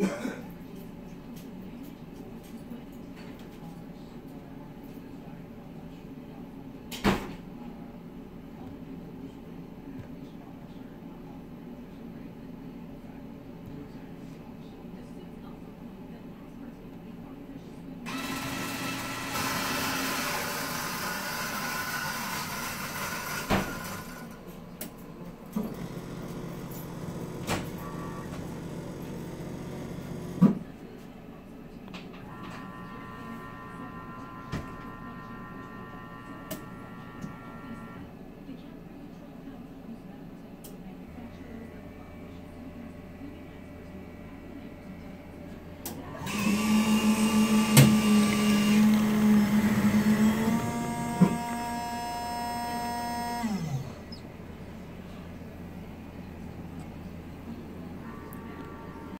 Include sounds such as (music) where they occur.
Yeah. (laughs)